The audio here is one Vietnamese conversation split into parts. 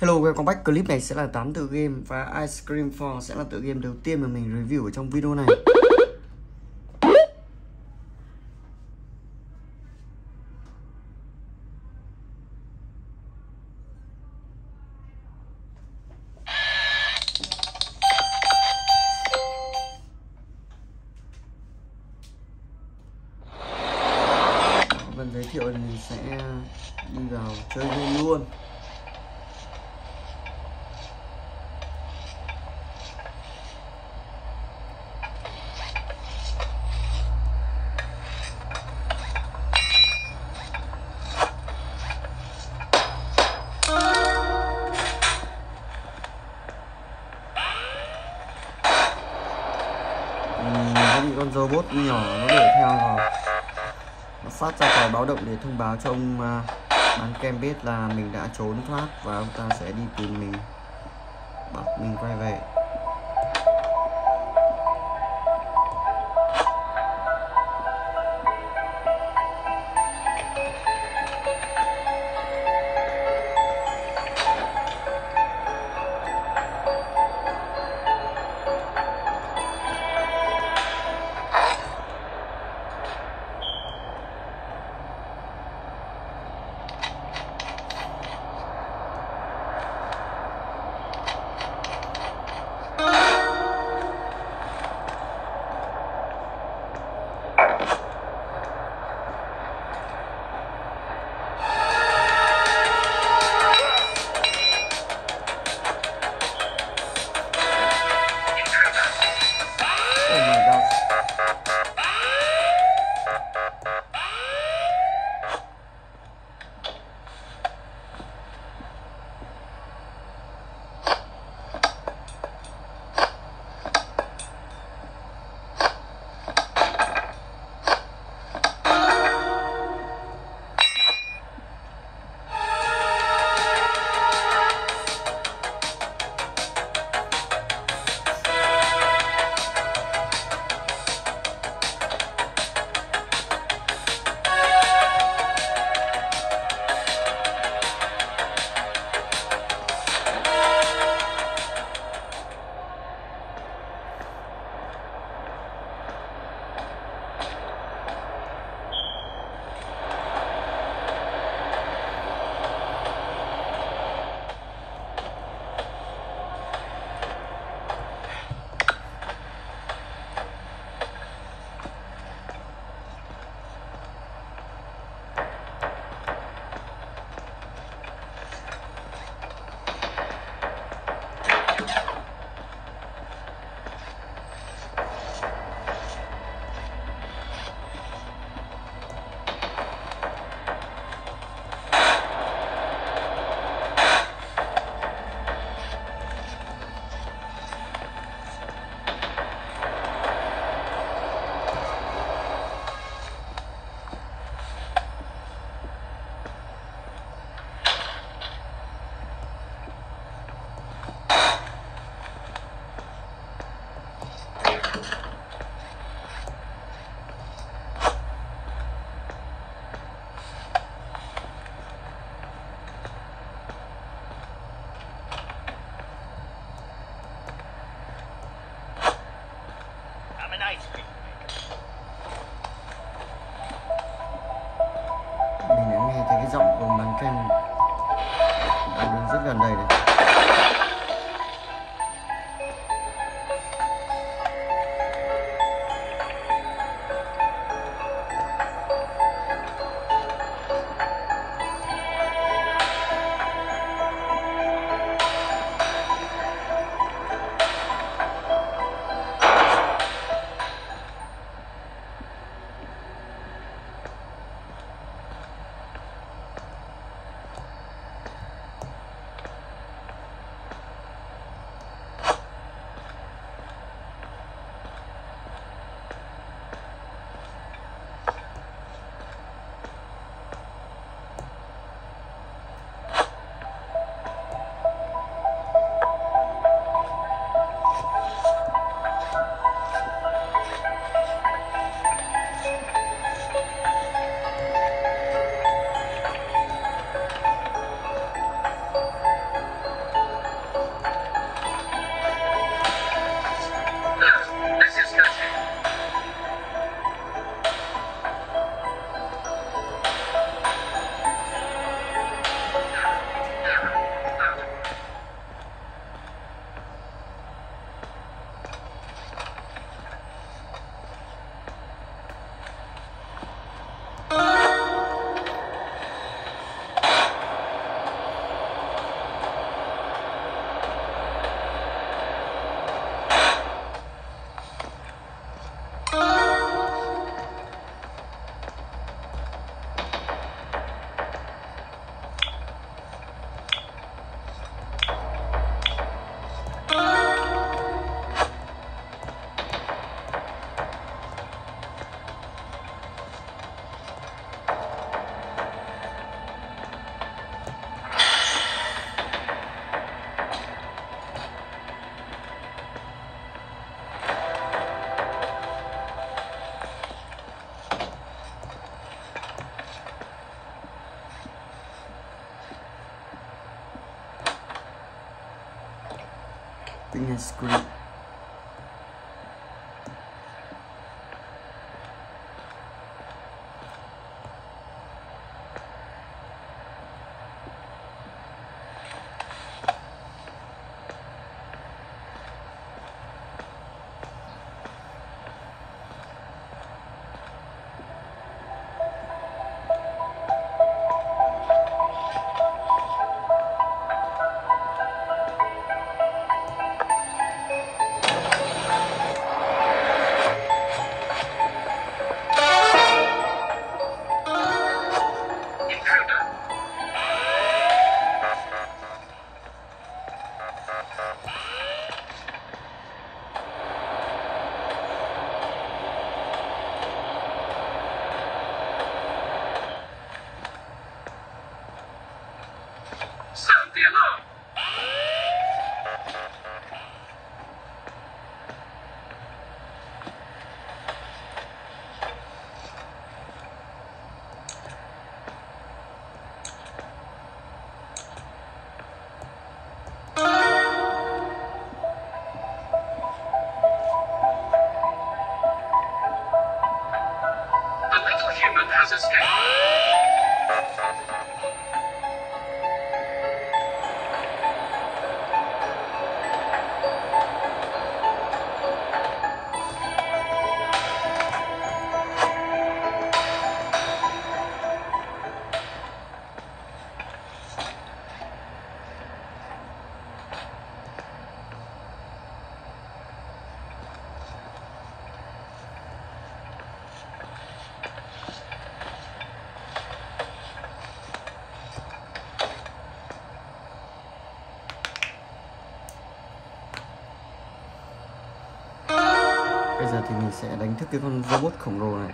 Hello, welcome back. Clip này sẽ là 8 tựa game và Ice Cream 4 sẽ là tựa game đầu tiên mà mình review ở trong video này. Vâng, giới thiệu thì mình sẽ đi vào chơi game luôn. nó bị nhỏ nó đuổi theo rồi nó phát ra còi báo động để thông báo cho ông à, bán kem biết là mình đã trốn thoát và ông ta sẽ đi tìm mình. Bắt mình quay về. Còn bánh kem đang đứng rất gần đây đấy. screen. Thức cái con robot khổng lồ này.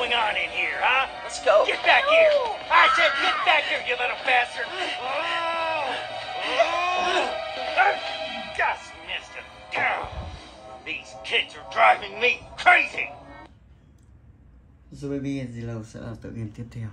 Going on in here, huh? Let's go. Get back here! I said get back here, you little bastard! Just missed him. These kids are driving me crazy! The Baby and Zero sẽ là tựa game tiếp theo.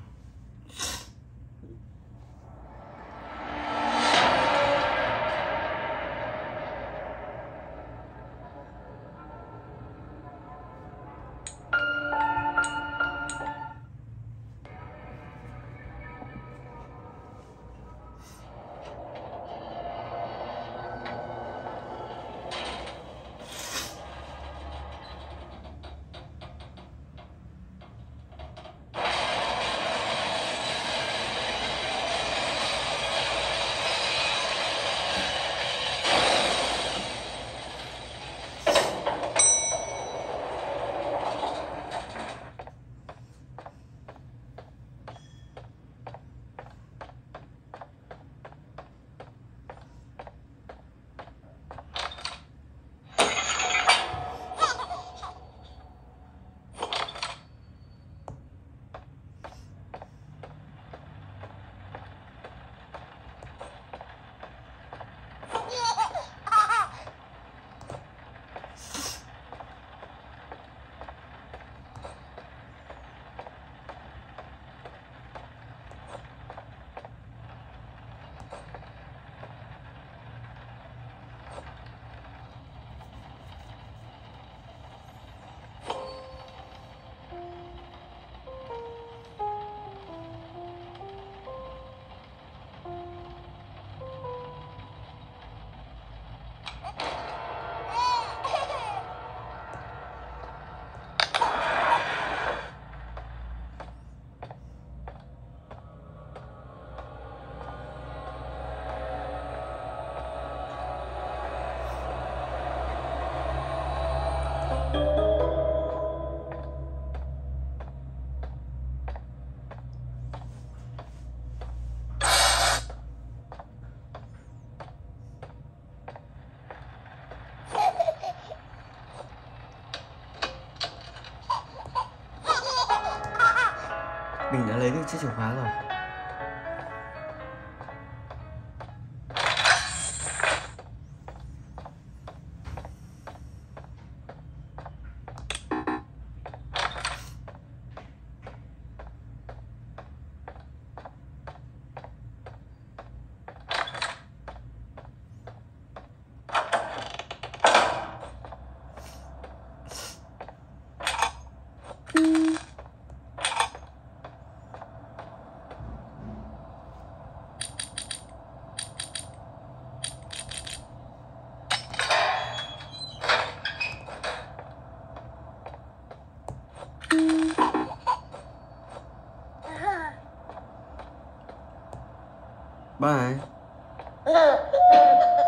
六七九环了 Bye.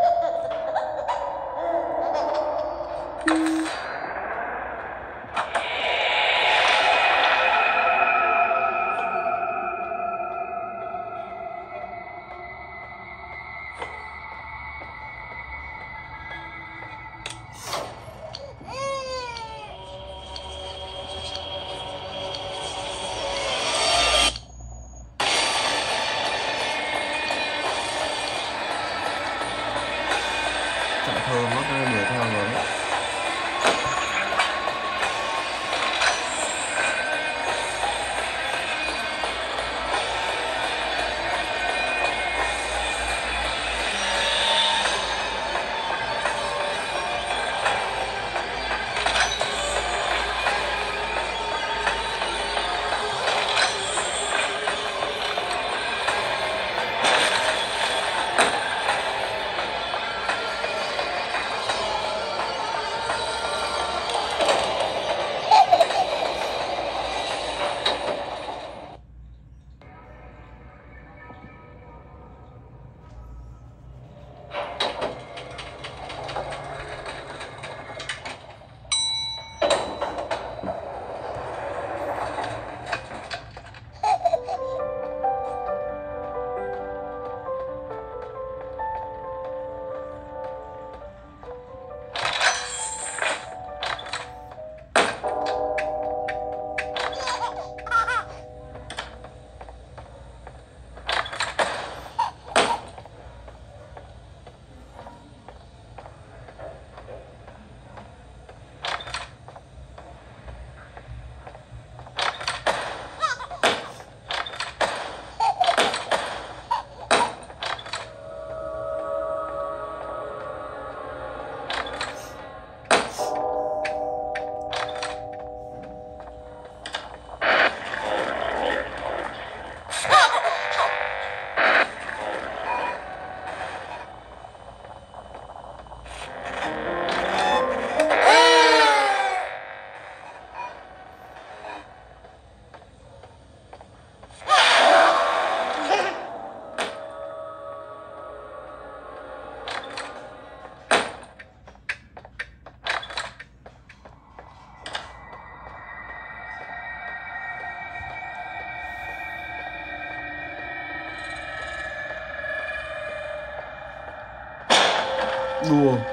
no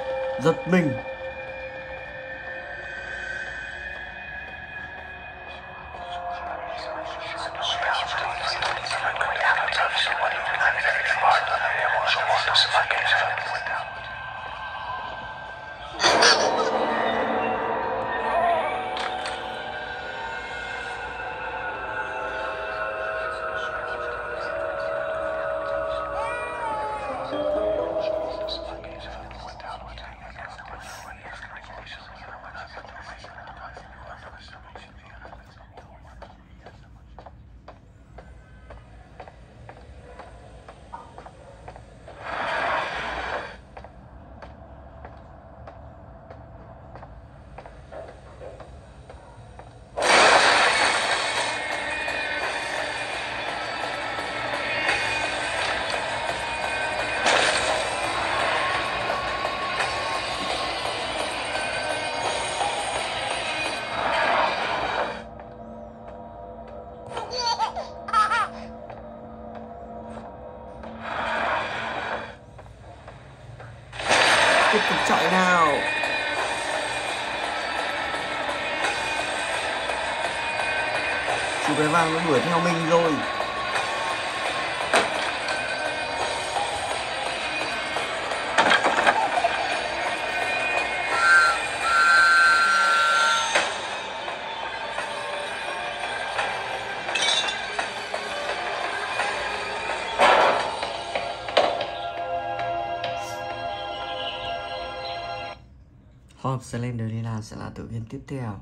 Hop Slenderina sẽ là tự viên tiếp theo.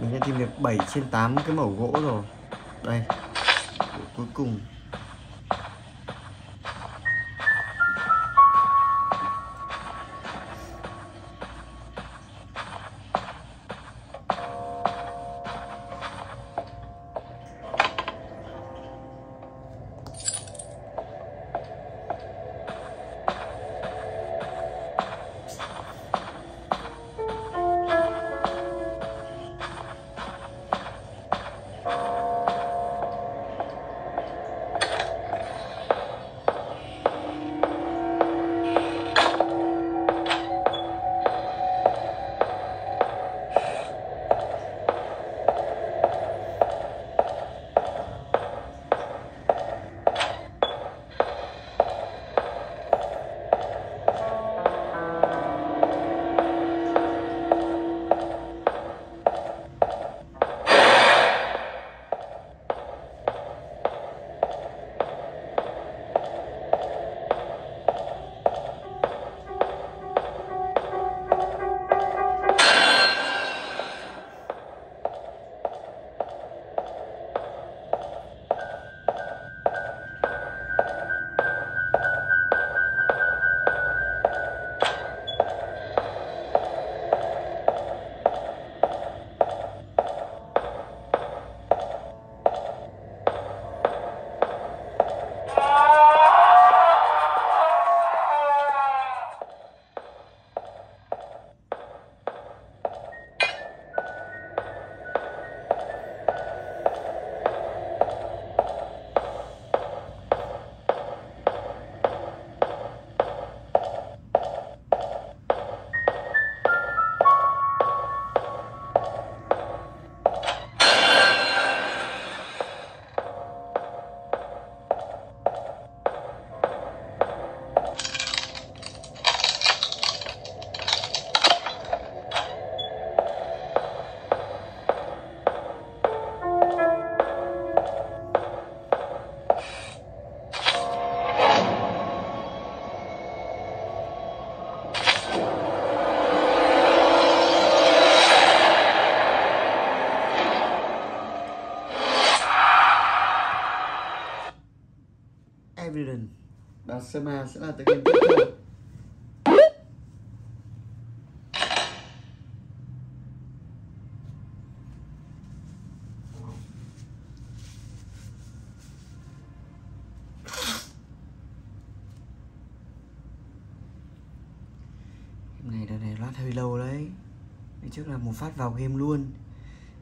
Mình đã tìm được 7 trên 8 cái mẫu gỗ rồi. Đây cuối cùng. Evidence Barcelona sẽ là tựa game tiếp theo này đợt này lát hơi lâu đấy. Ngày trước là một phát vào game luôn.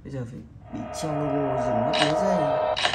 Bây giờ phải bị treo logo dừng mất mấy giây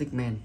stickman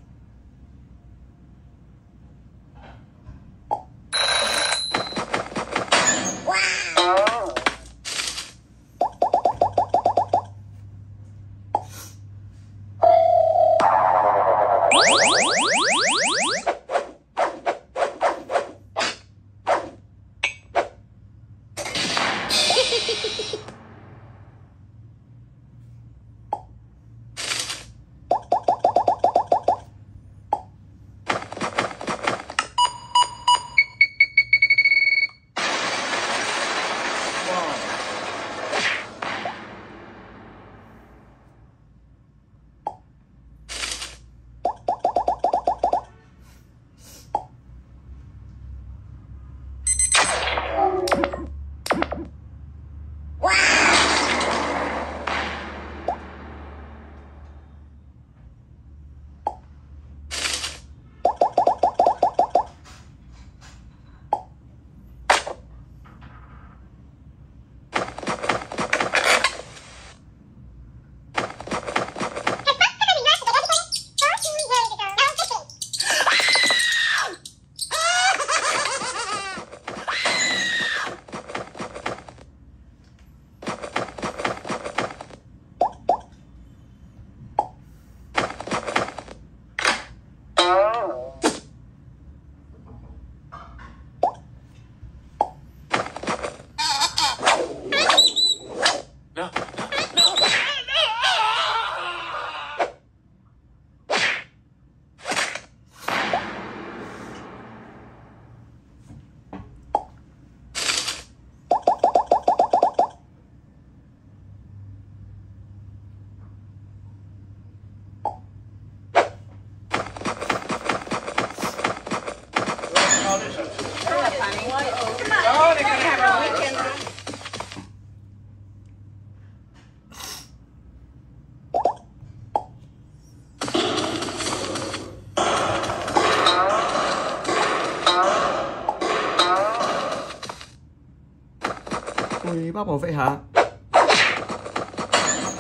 bác bảo vệ hả?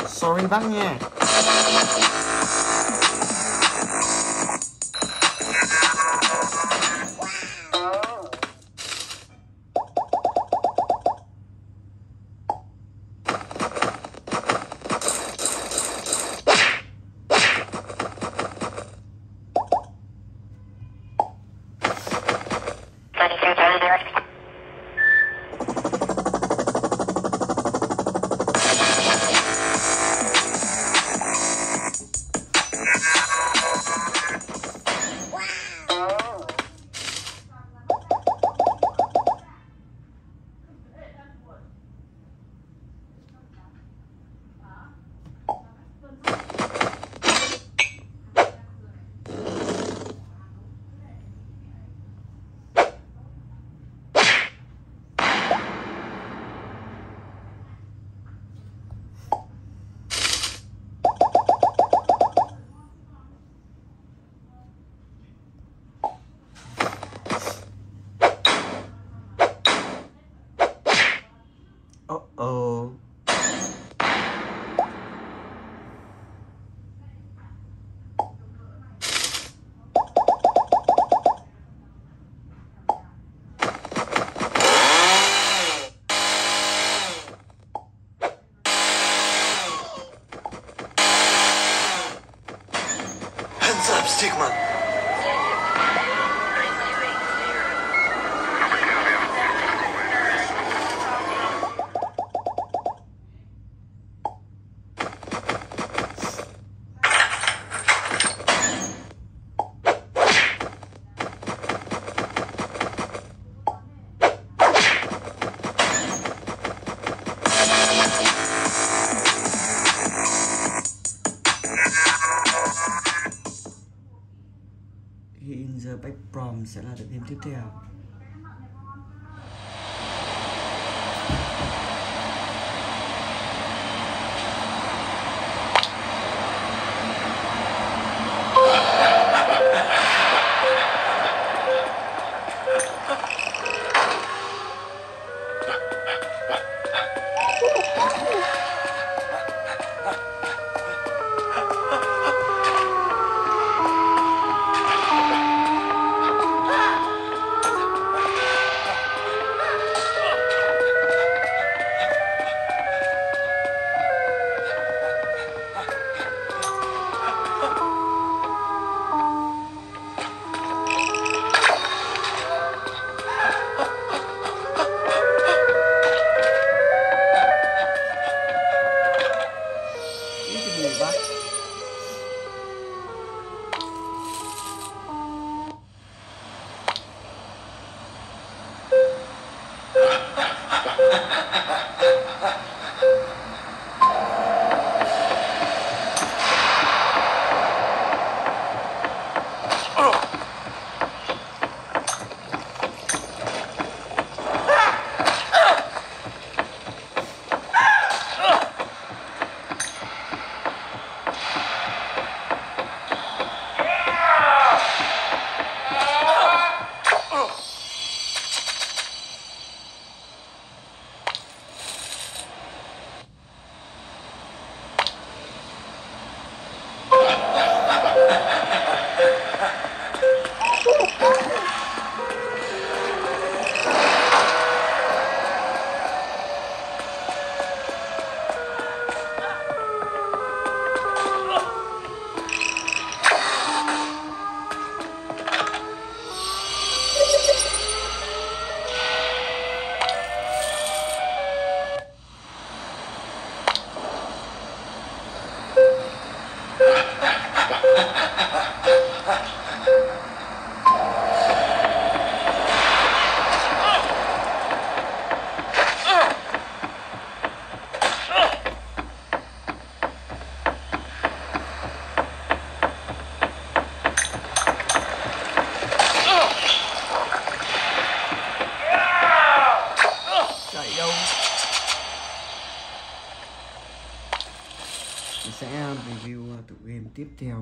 Sorry bác nha.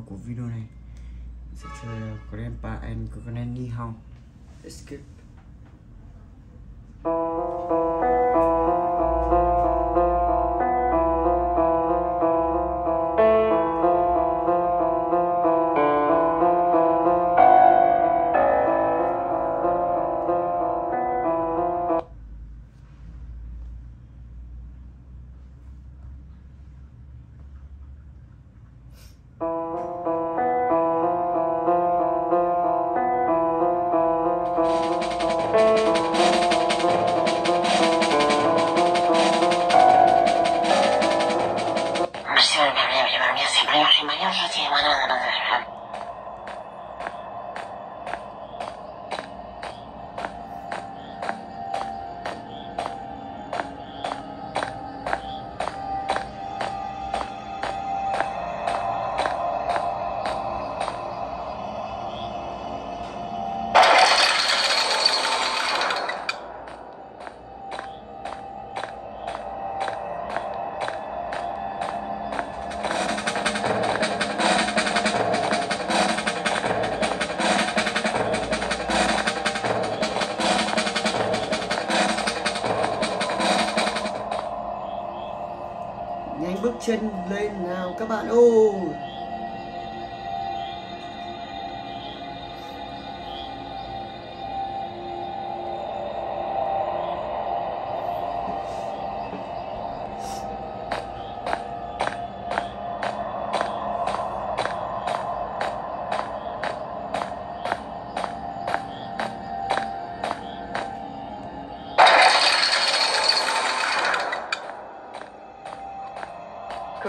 Của video này. Sẽ chơi Grandpa and Granny House Escape. 你们又是喜欢上我的人 lên nào các bạn ô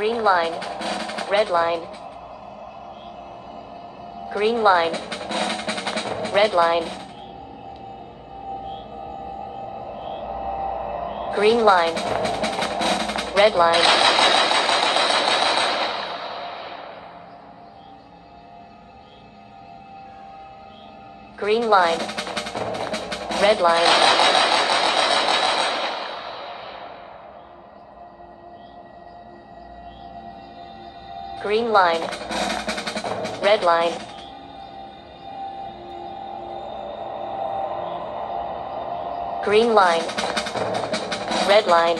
Green line. Red line. Green line. Red line. Green line. Red line. Green line. Red line. Green line. Red line. Green line. Red line.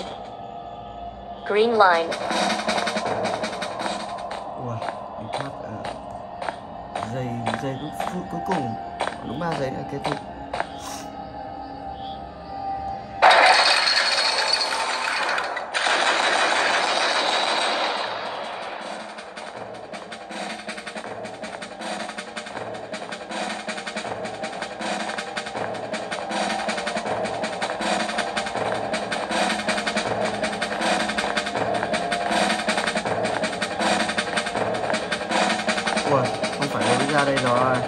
Green line. Ui, mình thoát à, giây, giây cuối, cuối cùng, đúng 3 giây là kết thúc. 下的一首啊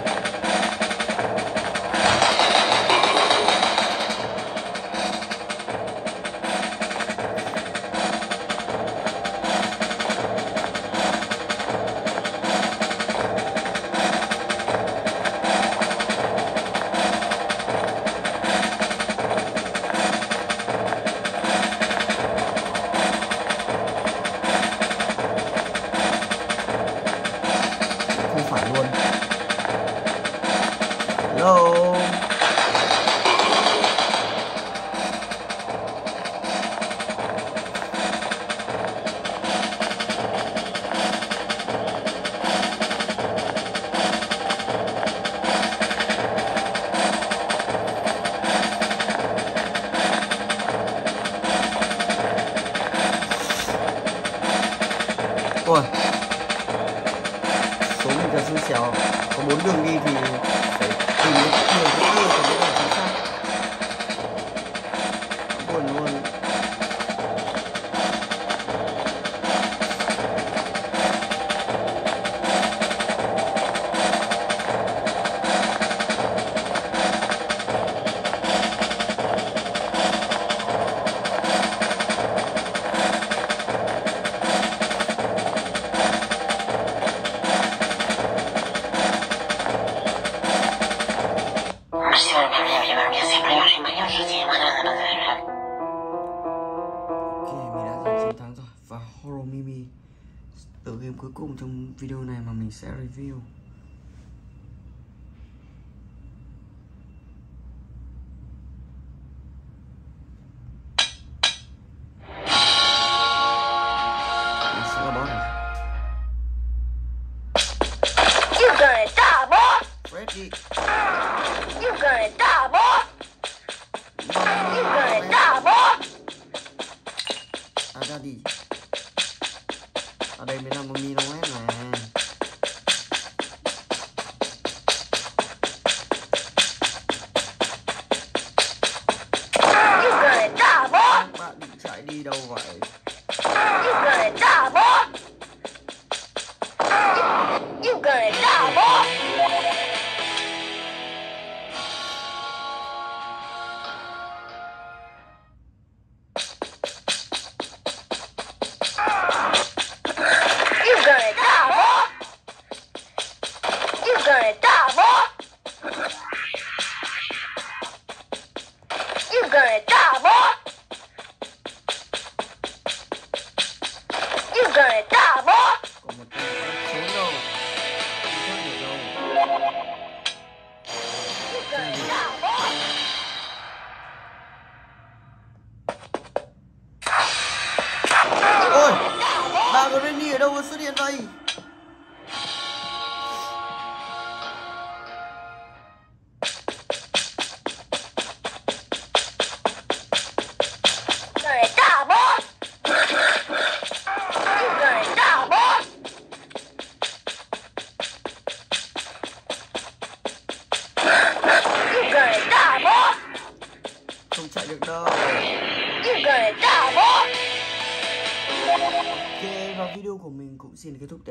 iniciar review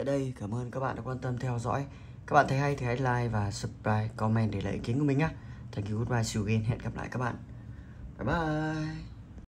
đây. Cảm ơn các bạn đã quan tâm theo dõi. Các bạn thấy hay thì hãy like và subscribe, Comment để lại ý kiến của mình nhé Thank you, goodbye, see you again. Hẹn gặp lại các bạn. Bye bye.